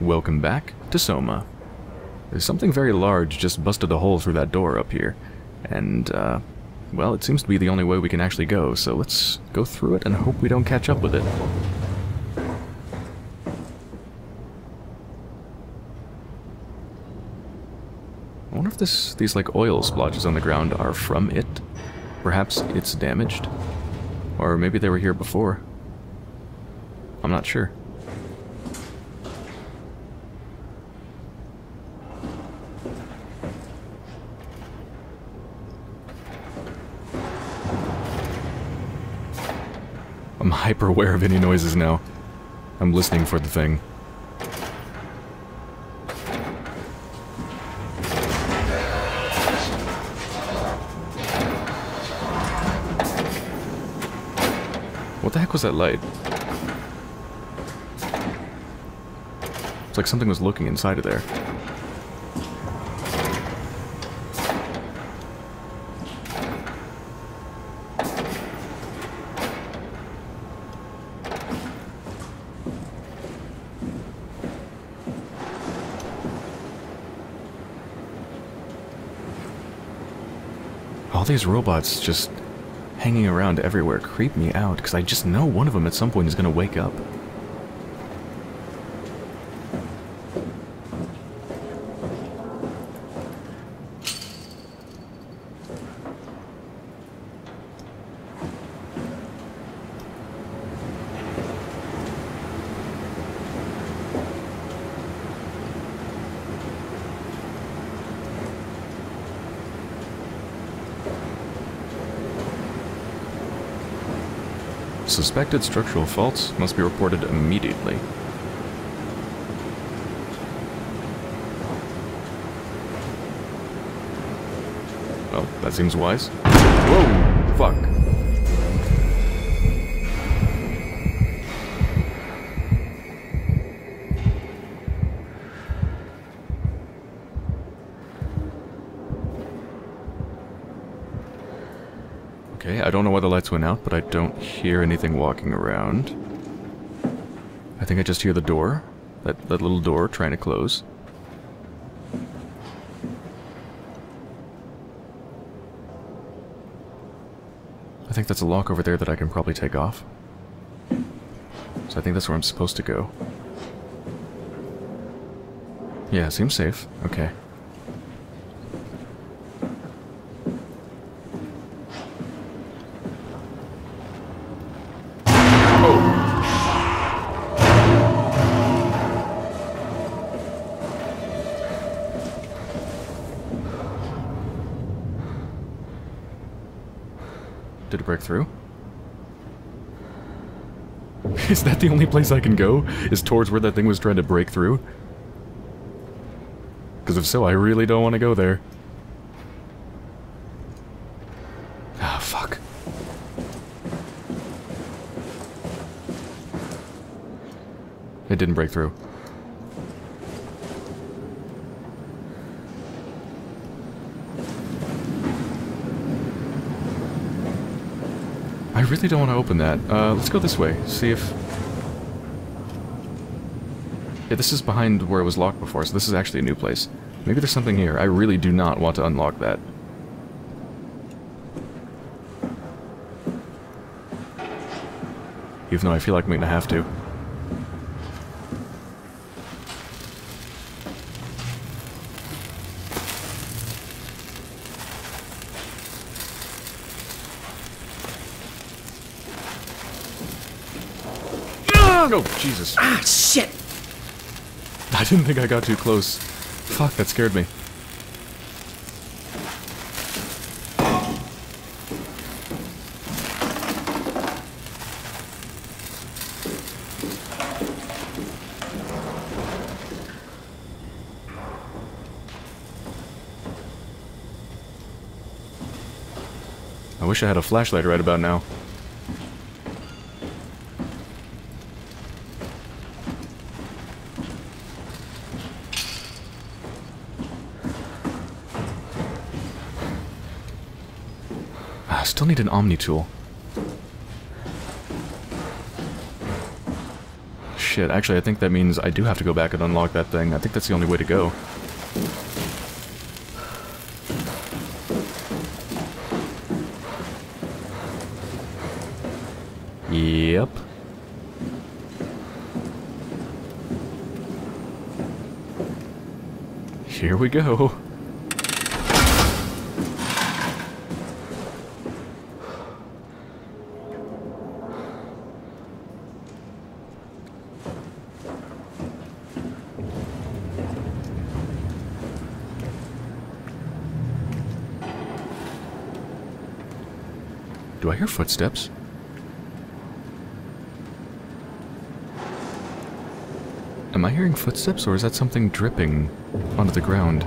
Welcome back to Soma. There's something very large just busted a hole through that door up here. And, uh, well, it seems to be the only way we can actually go, so let's go through it and hope we don't catch up with it. I wonder if this, these, like, oil splotches on the ground are from it. Perhaps it's damaged. Or maybe they were here before. I'm not sure. Hyper aware of any noises now. I'm listening for the thing. What the heck was that light? It's like something was looking inside of there. All these robots just hanging around everywhere creep me out because I just know one of them at some point is going to wake up. Suspected structural faults must be reported immediately. Well, that seems wise. Whoa! Fuck. Lights went out, but I don't hear anything walking around. I think I just hear the door. That, that little door trying to close. I think that's a lock over there that I can probably take off. So I think that's where I'm supposed to go. Yeah, seems safe. Okay. Through? Is that the only place I can go? Is towards where that thing was trying to break through? Because if so, I really don't want to go there. Ah, fuck. It didn't break through. Really don't want to open that. Uh, let's go this way. See if... Yeah, this is behind where it was locked before, so this is actually a new place. Maybe there's something here. I really do not want to unlock that. Even though I feel like I'm going to have to. Oh, Jesus. Ah, shit! I didn't think I got too close. Fuck, that scared me. I wish I had a flashlight right about now. I still need an Omni tool. Shit. shit. Actually, I think that means I do have to go back and unlock that thing. I think that's the only way to go. Yep. Here we go. Do I hear footsteps? Am I hearing footsteps, or is that something dripping onto the ground?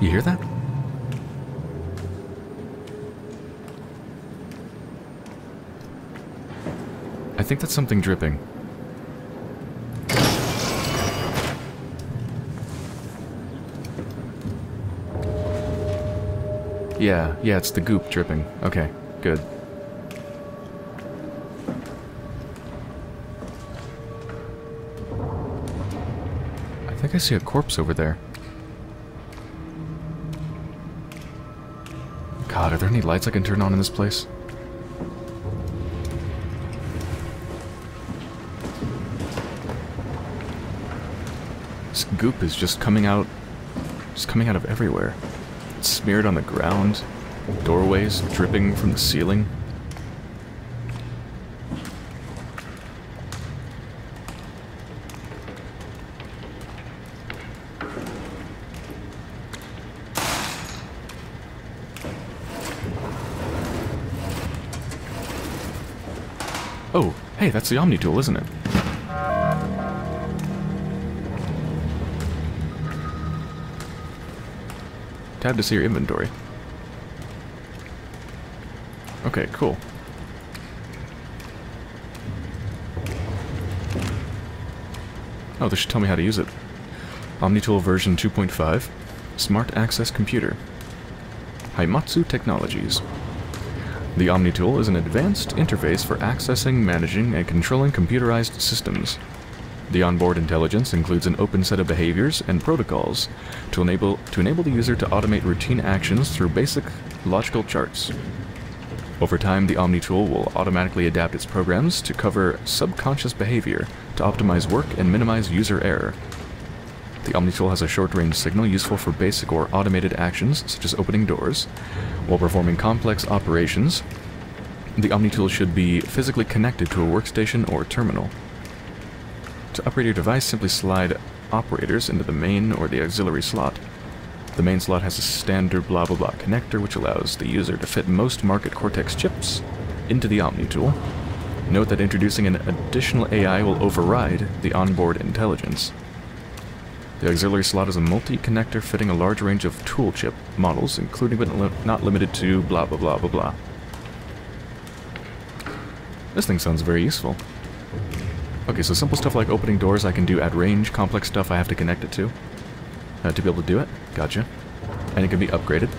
You hear that? I think that's something dripping. Yeah, yeah, it's the goop dripping. Okay, good. I think I see a corpse over there. God, are there any lights I can turn on in this place? This goop is just coming out, just coming out of everywhere. It's smeared on the ground, doorways dripping from the ceiling. Oh, hey, that's the Omni tool, isn't it? Tab to see your inventory. Okay, cool. Oh, this should tell me how to use it. OmniTool version 2.5. Smart Access Computer. Haimatsu Technologies. The OmniTool is an advanced interface for accessing, managing, and controlling computerized systems. The onboard intelligence includes an open set of behaviors and protocols to enable, to enable the user to automate routine actions through basic logical charts. Over time, the Omni tool will automatically adapt its programs to cover subconscious behavior to optimize work and minimize user error. The Omni tool has a short-range signal useful for basic or automated actions, such as opening doors. While performing complex operations, the Omni tool should be physically connected to a workstation or terminal. To operate your device, simply slide operators into the main or the auxiliary slot. The main slot has a standard blah blah blah connector which allows the user to fit most market Cortex chips into the Omni tool. Note that introducing an additional AI will override the onboard intelligence. The auxiliary slot is a multi-connector fitting a large range of tool chip models, including but not limited to blah blah blah blah blah. This thing sounds very useful. Okay, so simple stuff like opening doors I can do at range, complex stuff I have to connect it to. Uh, to be able to do it. Gotcha. And it can be upgraded.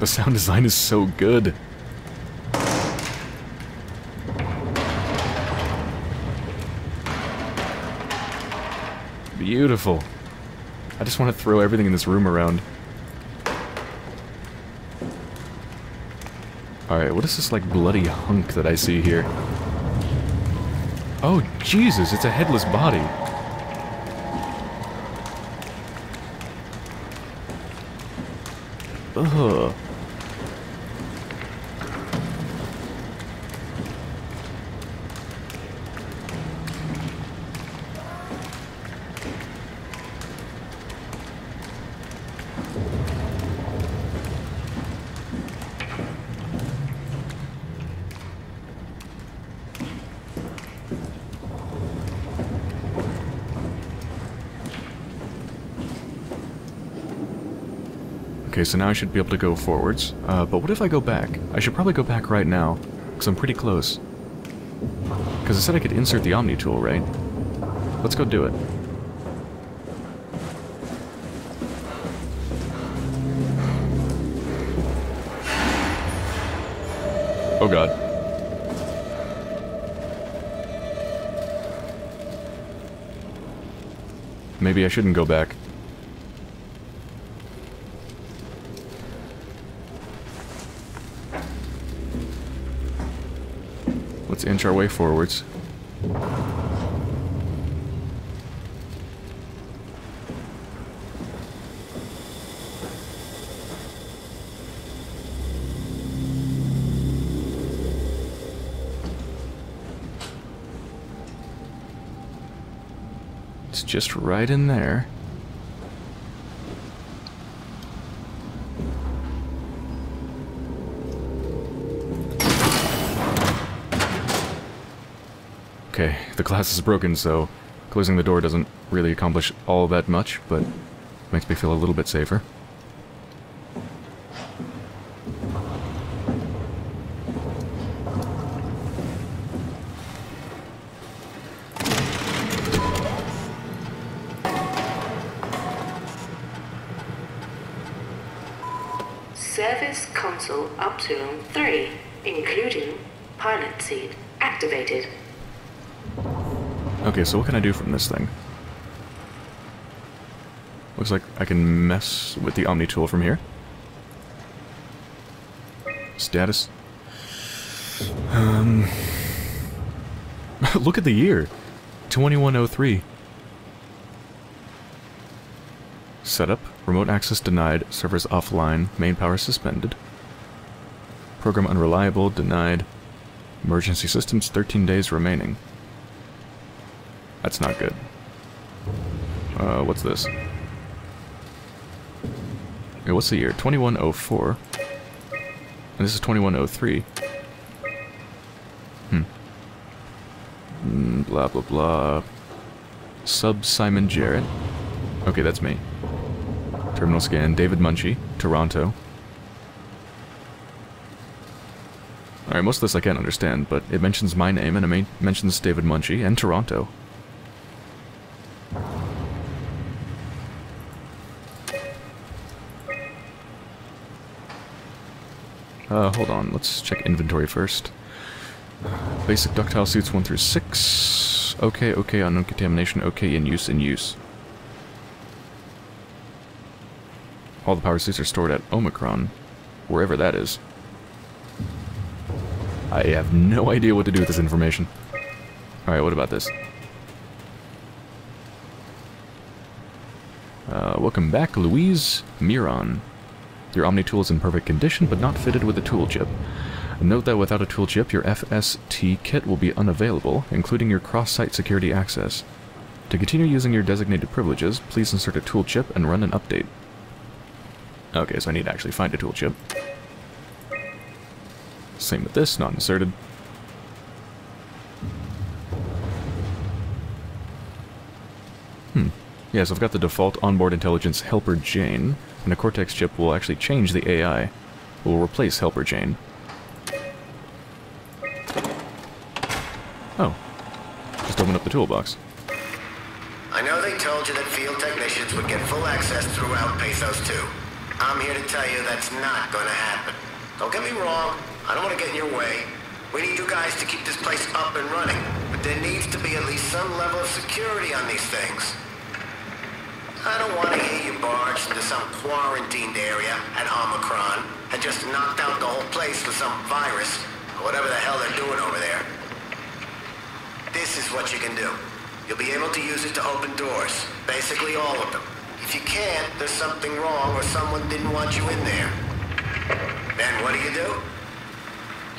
The sound design is so good. Beautiful. I just want to throw everything in this room around. Alright, what is this, like, bloody hunk that I see here? Oh, Jesus, it's a headless body. Ugh. Okay, so now I should be able to go forwards. Uh, but what if I go back? I should probably go back right now, because I'm pretty close. Because I said I could insert the Omni tool, right? Let's go do it. Oh god. Maybe I shouldn't go back. Our way forwards. It's just right in there. The glass is broken, so closing the door doesn't really accomplish all that much, but makes me feel a little bit safer. So what can I do from this thing? Looks like I can mess with the Omni tool from here. Status. Um, look at the year. 2103. Setup. Remote access denied. Servers offline. Main power suspended. Program unreliable. Denied. Emergency systems 13 days remaining. That's not good. Uh, what's this? What's the year? 2104. And this is 2103. Hmm. Mm, blah, blah, blah. Sub Simon Jarrett. Okay, that's me. Terminal scan, David Munshi, Toronto. Alright, most of this I can't understand, but it mentions my name and it mentions David Munshi and Toronto. Let's check inventory first. Basic ductile suits 1 through 6. Okay, okay, unknown contamination, okay, in use, in use. All the power suits are stored at Omicron, wherever that is. I have no idea what to do with this information. Alright, what about this? Uh, welcome back, Louise Miron. Your Omni tool is in perfect condition, but not fitted with a tool chip. Note that without a tool chip, your FST kit will be unavailable, including your cross-site security access. To continue using your designated privileges, please insert a tool chip and run an update. Okay, so I need to actually find a tool chip. Same with this, not inserted. Hmm. Yes, I've got the default onboard intelligence Helper Jane, and a Cortex chip will actually change the AI. It will replace Helper Jane. Oh. Just open up the toolbox. I know they told you that field technicians would get full access throughout Pathos 2. I'm here to tell you that's not gonna happen. Don't get me wrong, I don't want to get in your way. We need you guys to keep this place up and running, but there needs to be at least some level of security on these things. I don't want to hear you barged into some quarantined area at Omicron and just knocked out the whole place with some virus, or whatever the hell they're doing over there. This is what you can do. You'll be able to use it to open doors, basically all of them. If you can't, there's something wrong or someone didn't want you in there. Then what do you do?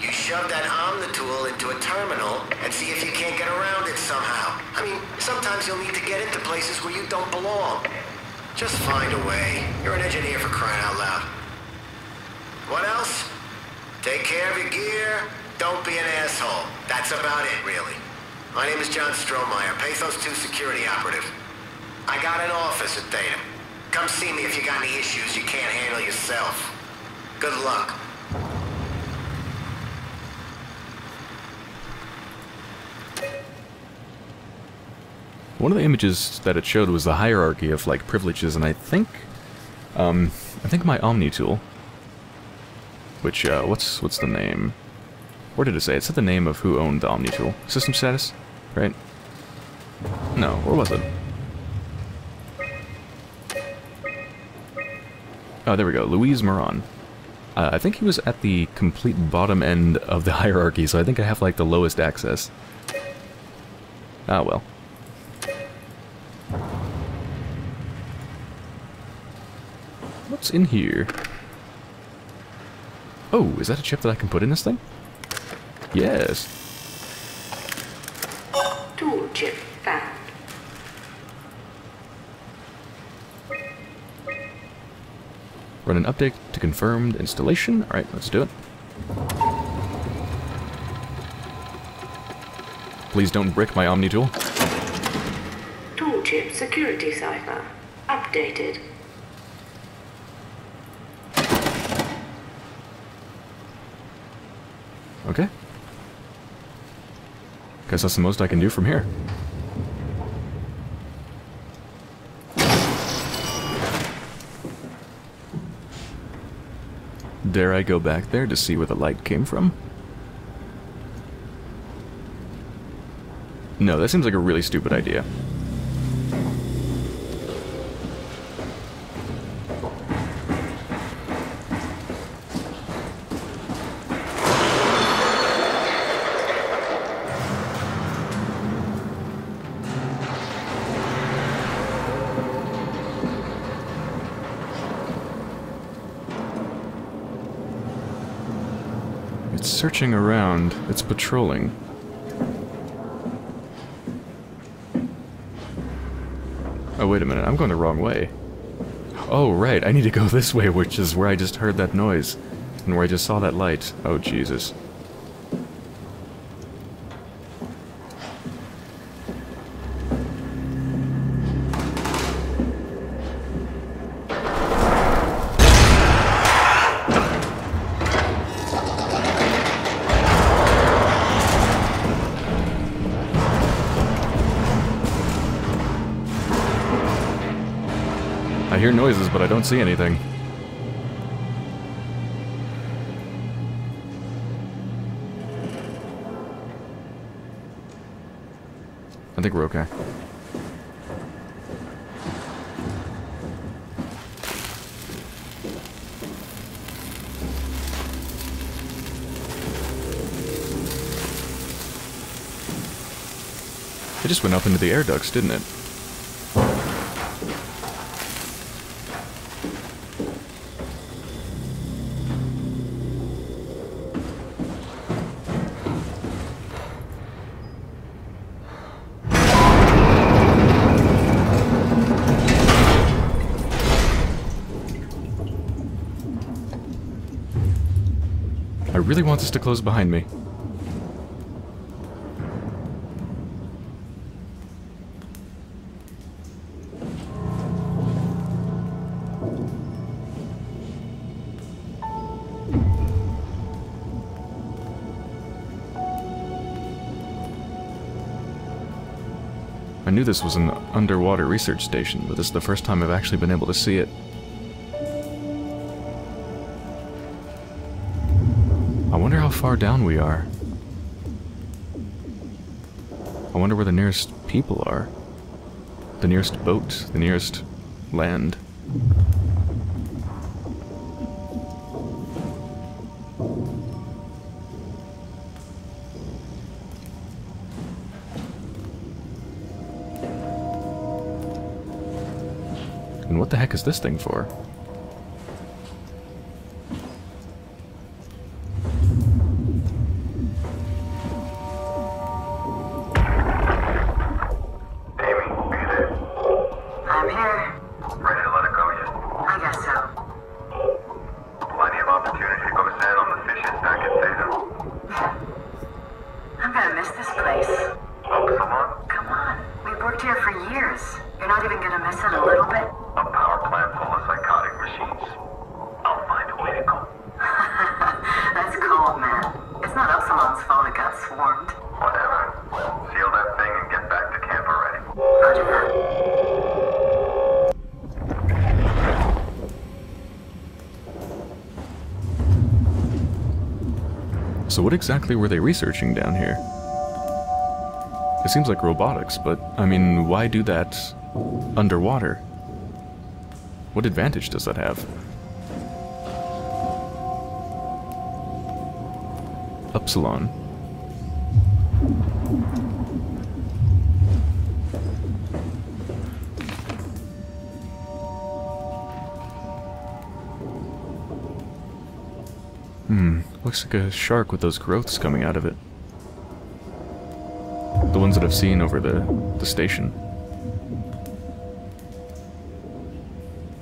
You shove that Omnitool into a terminal and see if you can't get around it somehow. I mean, sometimes you'll need to get into places where you don't belong. Just find a way. You're an engineer for crying out loud. What else? Take care of your gear. Don't be an asshole. That's about it, really. My name is John Strohmeyer, Pathos 2 security operative. I got an office at Theta. Come see me if you got any issues you can't handle yourself. Good luck. One of the images that it showed was the hierarchy of like privileges, and I think, um, I think my Omni tool, which uh, what's what's the name? Where did it say? It said the name of who owned the Omni tool. System status, right? No, where was it? Oh, there we go. Louise Moran. Uh, I think he was at the complete bottom end of the hierarchy, so I think I have like the lowest access. Ah well. What's in here? Oh, is that a chip that I can put in this thing? Yes. Tool chip found. Run an update to confirmed installation. Alright, let's do it. Please don't brick my Omni tool. Tool chip security cipher. Updated. Okay. Guess that's the most I can do from here. Dare I go back there to see where the light came from? No, that seems like a really stupid idea. Searching around. It's patrolling. Oh, wait a minute. I'm going the wrong way. Oh, right. I need to go this way, which is where I just heard that noise. And where I just saw that light. Oh, Jesus. Hear noises, but I don't see anything. I think we're okay. It just went up into the air ducts, didn't it? To close behind me. I knew this was an underwater research station, but this is the first time I've actually been able to see it. Far down we are. I wonder where the nearest people are. The nearest boat, the nearest land. And what the heck is this thing for? So what exactly were they researching down here? It seems like robotics, but I mean, why do that underwater? What advantage does that have? Upsilon. Looks like a shark with those growths coming out of it. The ones that I've seen over the, the station.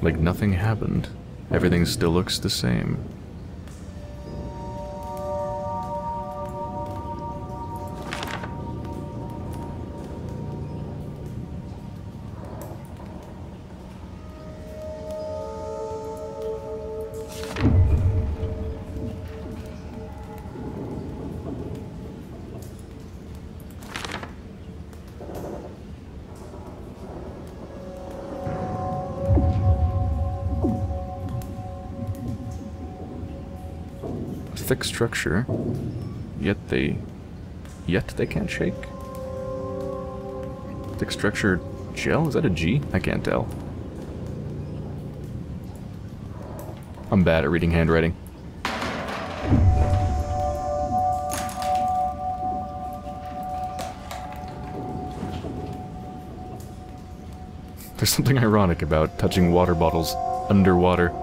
Like nothing happened. Everything still looks the same. Thick structure, yet they, yet they can't shake. Thick structure gel? Is that a G? I can't tell. I'm bad at reading handwriting. There's something ironic about touching water bottles underwater.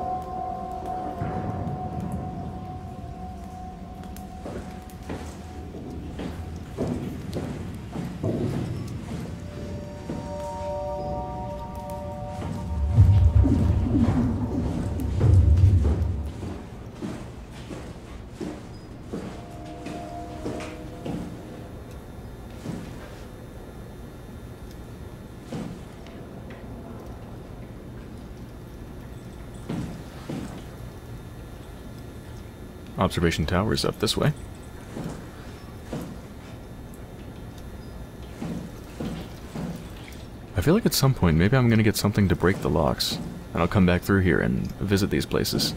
Observation tower is up this way. I feel like at some point maybe I'm gonna get something to break the locks, and I'll come back through here and visit these places.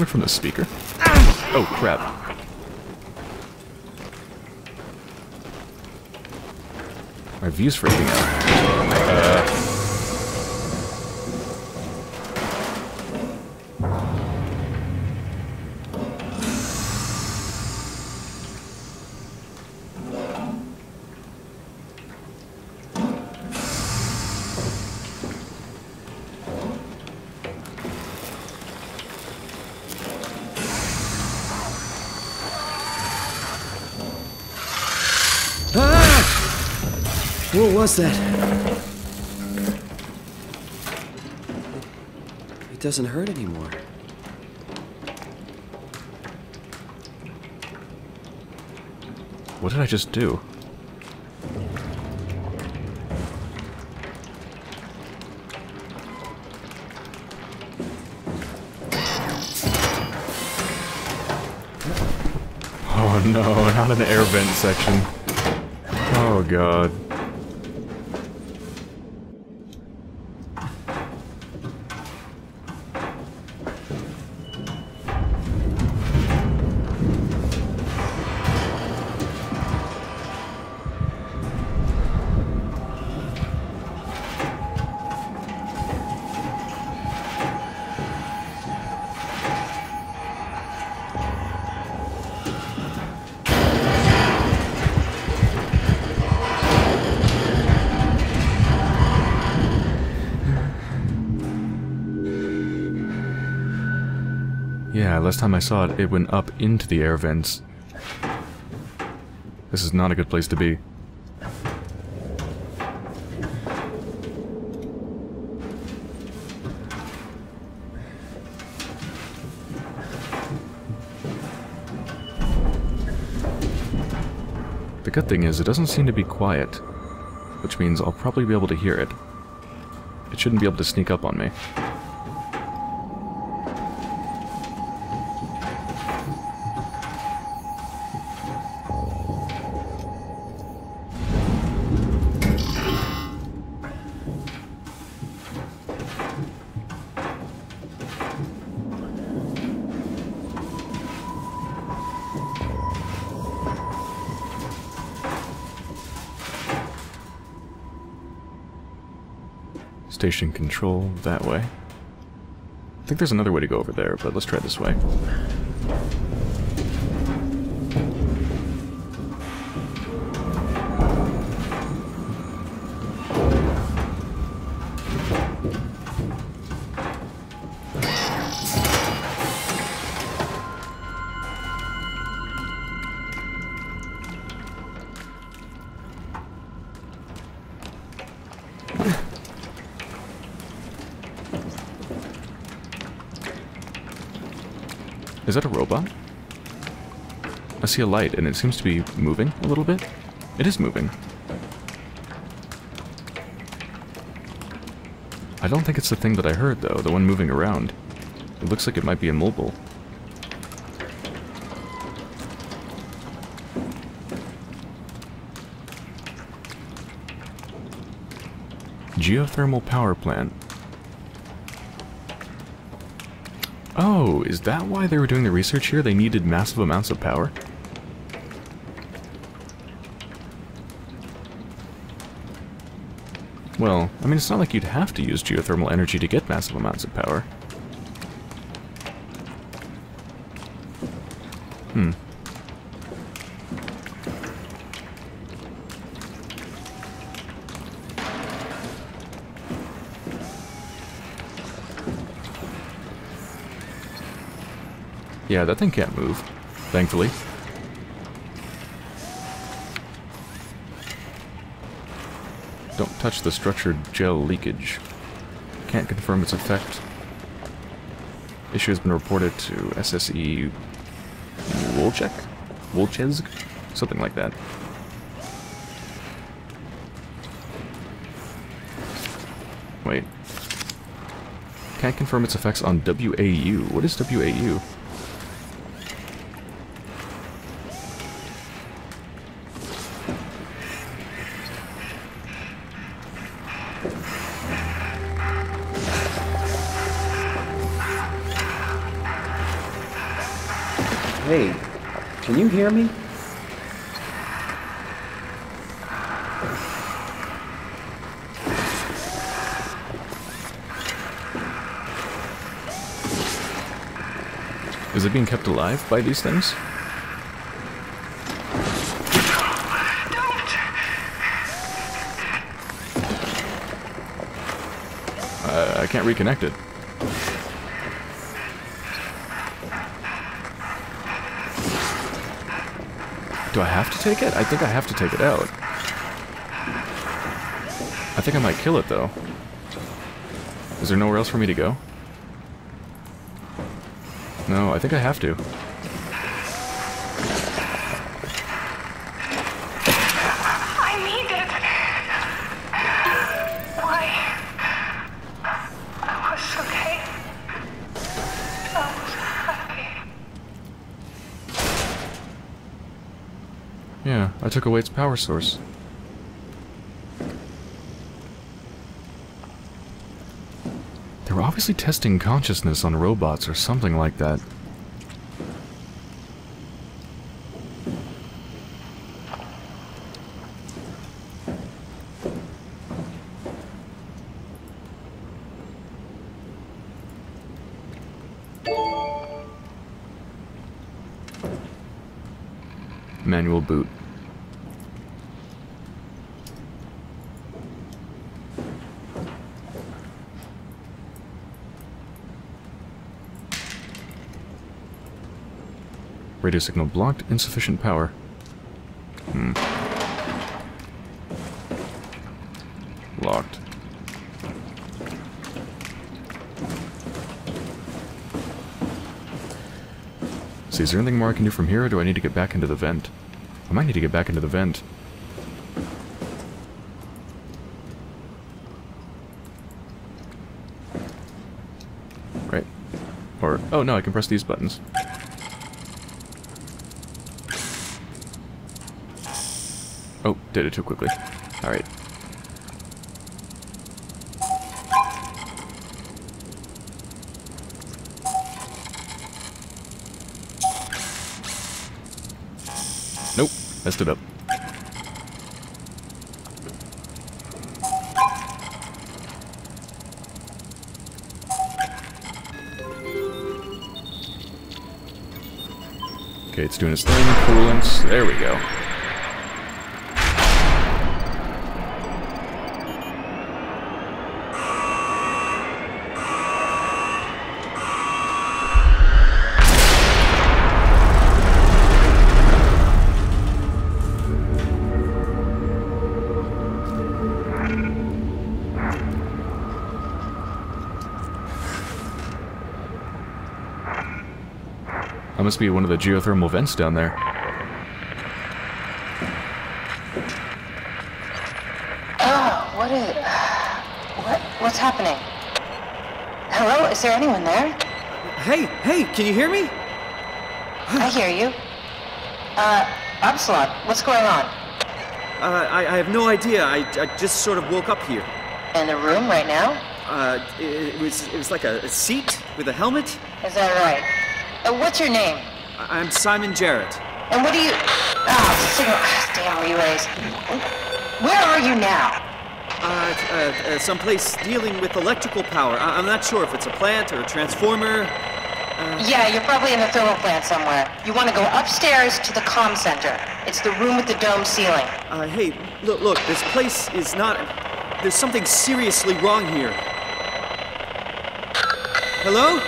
Coming from the speaker? Oh, crap. My view's freaking out. Uh... What was that? It doesn't hurt anymore. What did I just do? Oh no, not an air vent section. Oh god. Last time I saw it, it went up into the air vents. This is not a good place to be. The good thing is, it doesn't seem to be quiet, which means I'll probably be able to hear it. It shouldn't be able to sneak up on me. Station control that way. I think there's another way to go over there, but let's try this way. See a light, and it seems to be moving a little bit. It is moving. I don't think it's the thing that I heard, though, the one moving around. It looks like it might be immobile. Geothermal power plant. Oh, is that why they were doing the research here? They needed massive amounts of power? Well, I mean, it's not like you'd have to use geothermal energy to get massive amounts of power. Hmm. Yeah, that thing can't move, thankfully. Touch the structured gel leakage. Can't confirm its effect. Issue has been reported to SSE Wolchek? Wolchesk? Something like that. Wait. Can't confirm its effects on WAU. What is WAU? Hey, can you hear me? Is it being kept alive by these things? I can't reconnect it. Do I have to take it? I think I have to take it out. I think I might kill it, though. Is there nowhere else for me to go? No, I think I have to. Its power source. They were obviously testing consciousness on robots or something like that. Manual boot. Radio signal blocked, insufficient power. Hmm. Locked. See, is there anything more I can do from here, or do I need to get back into the vent? I might need to get back into the vent. Right. Or, oh no, I can press these buttons. Did it too quickly. Alright. Nope, messed it up. Okay, it's doing its thing. Coolants. There we go. That must be one of the geothermal vents down there. Oh, what is... What? What's happening? Hello? Is there anyone there? Hey, hey, can you hear me? I hear you. Uh, Upsilon, what's going on? Uh, I, I have no idea. I, I just sort of woke up here. In the room right now? Uh, it, it was it was like a, a seat with a helmet. Is that right? Uh, what's your name? I, I'm Simon Jarrett. And what do you... Oh, signal... Damn relays. Where are you now? Uh, uh, uh, someplace dealing with electrical power. I, I'm not sure if it's a plant or a transformer. Yeah, you're probably in the thermal plant somewhere. You want to go upstairs to the comm center. It's the room with the dome ceiling. Uh, hey, look, look, this place is not. There's something seriously wrong here. Hello?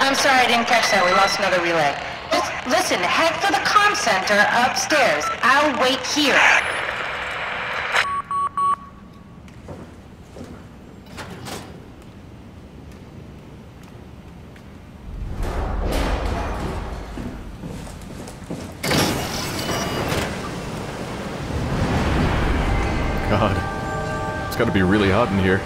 I'm sorry I didn't catch that. We lost another relay. Just listen, head for the comm center upstairs. I'll wait here. God. It's gotta be really hot in here.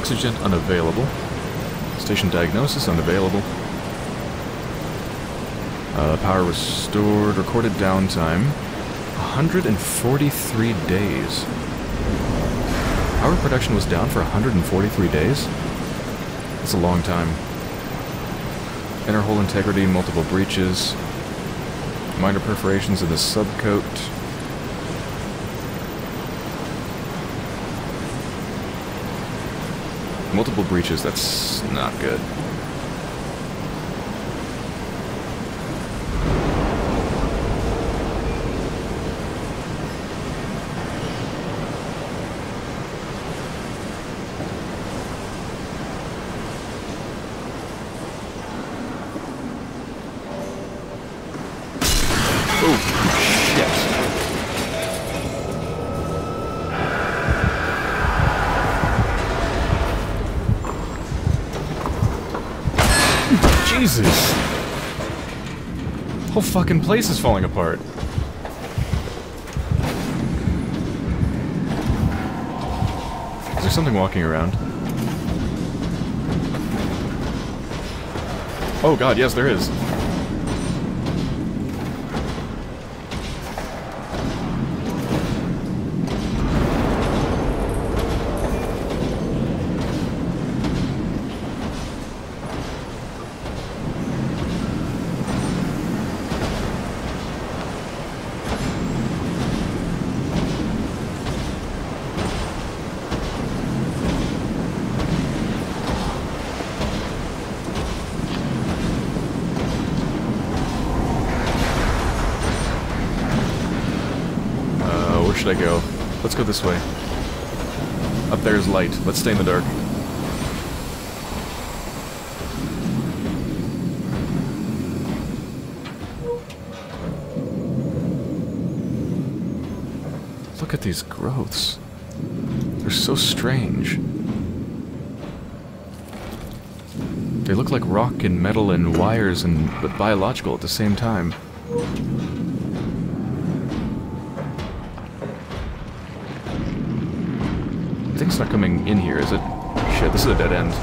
Oxygen unavailable. Station diagnosis unavailable. Uh, power restored. Recorded downtime. 143 days. Power production was down for 143 days? That's a long time. Inner hull integrity, multiple breaches. Minor perforations in the subcoat. Multiple breaches, that's not good. Oh, shit. Jesus. Whole fucking place is falling apart. Is there something walking around? Oh god, yes there is. Should I go? Let's go this way. Up there's light. Let's stay in the dark. Look at these growths. They're so strange. They look like rock and metal and wires and but biological at the same time. Thing's not coming in here, is it? Shit, this is a dead end.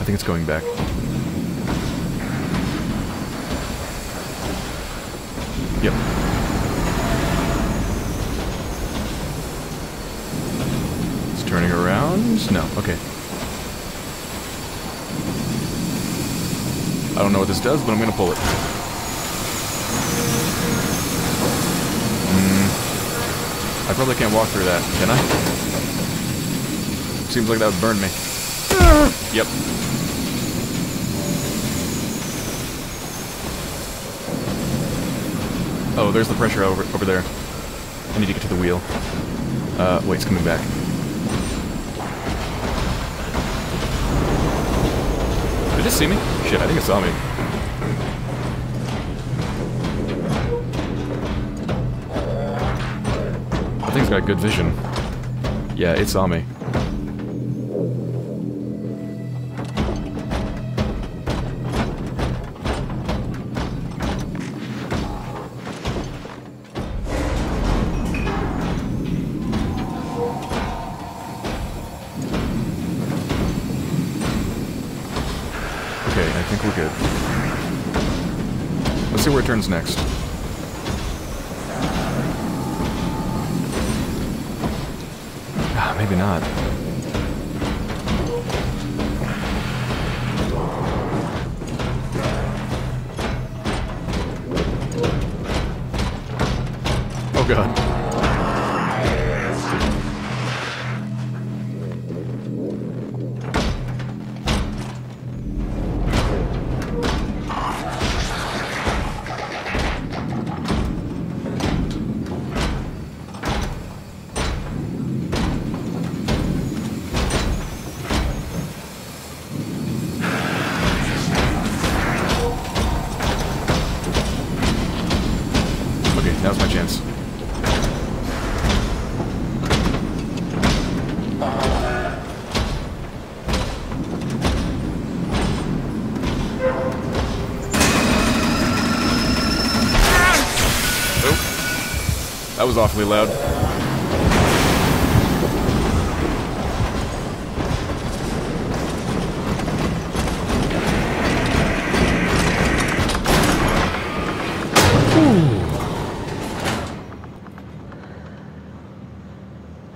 I think it's going back. Yep. It's turning around. No, okay. I don't know what this does, but I'm gonna pull it. Mm, I probably can't walk through that, can I? Seems like that would burn me. Yep. Oh, there's the pressure over over there. I need to get to the wheel. Uh, wait, it's coming back. Did it see me? Shit, I think it saw me. Got good vision. Yeah, it saw me. Okay, I think we're good. Let's see where it turns next. Oh That was awfully loud.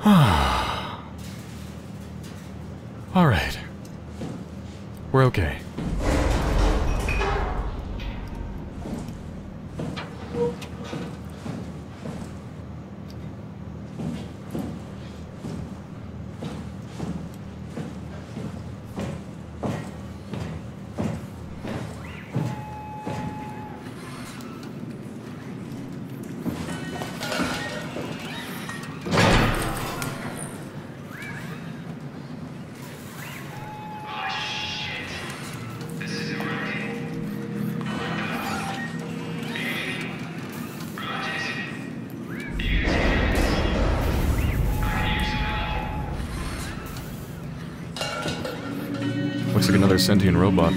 Alright. We're okay. Another sentient robot.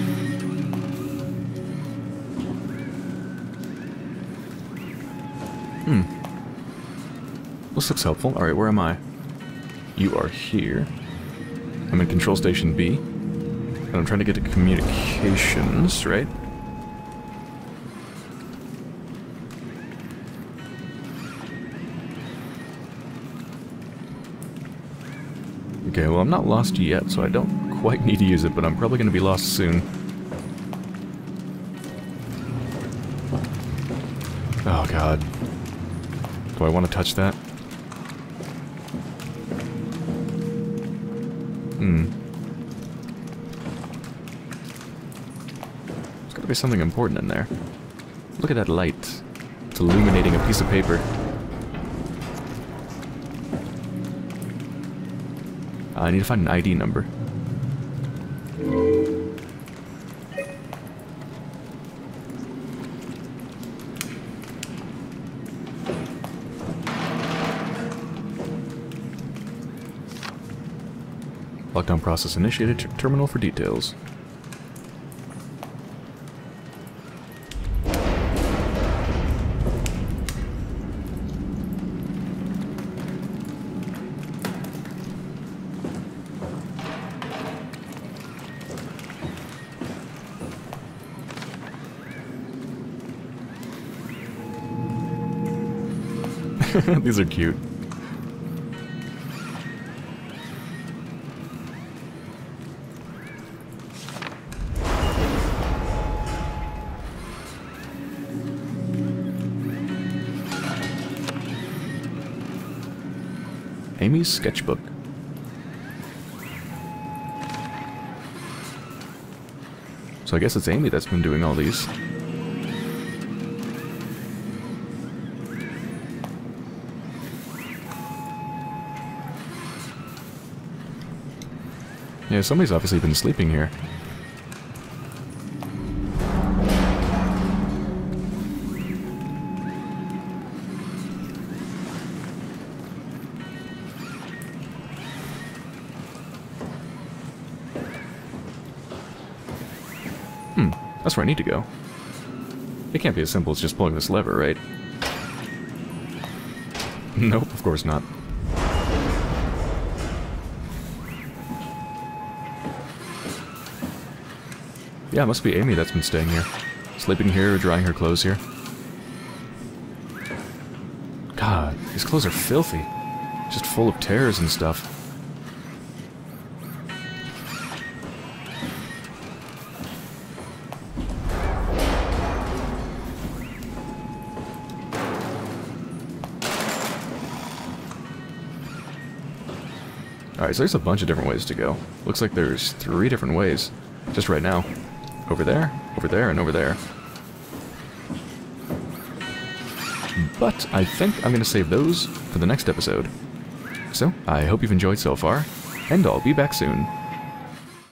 Hmm. This looks helpful. Alright, where am I? You are here. I'm in control station B. And I'm trying to get to communications, right? Okay, well I'm not lost yet, so I don't quite need to use it, but I'm probably going to be lost soon. Oh God. Do I want to touch that? Hmm. There's gotta be something important in there. Look at that light. It's illuminating a piece of paper. I need to find an ID number. Process initiated. Terminal for details. These are cute. Amy's sketchbook. So I guess it's Amy that's been doing all these. Yeah, somebody's obviously been sleeping here. That's where I need to go. It can't be as simple as just pulling this lever, right? Nope, of course not. Yeah, it must be Amy that's been staying here. Sleeping here, drying her clothes here. God, these clothes are filthy. Just full of tears and stuff. So there's a bunch of different ways to go. Looks like there's three different ways. Just right now. Over there, over there, and over there. But I think I'm going to save those for the next episode. So, I hope you've enjoyed so far, and I'll be back soon.